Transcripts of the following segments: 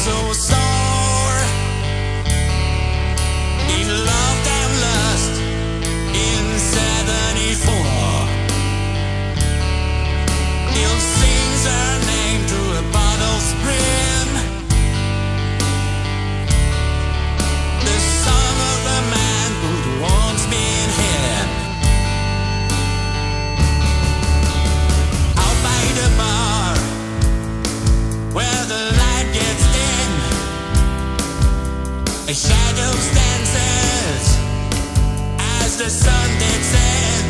so sorry. A shadow dances as the sun dips in.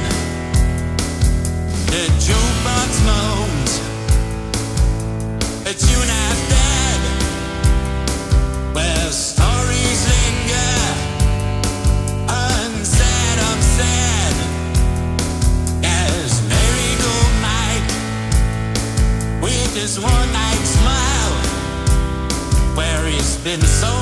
The jukebox moans. A tune half dead. Where stories linger. Unsaid, unsaid. As Mary go with his one night smile. Where he's been sober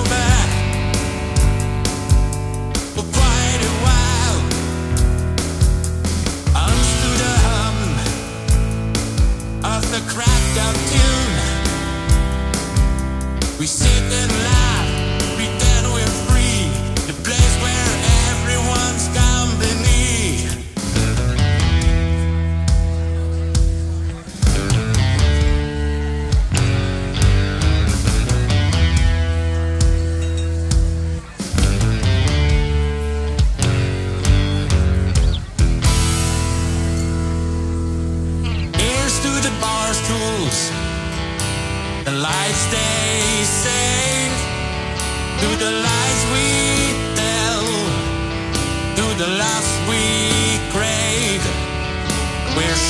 cracked up tune. We sit and laugh, tools. The lies they say, through the lies we tell, through the loves we crave. We're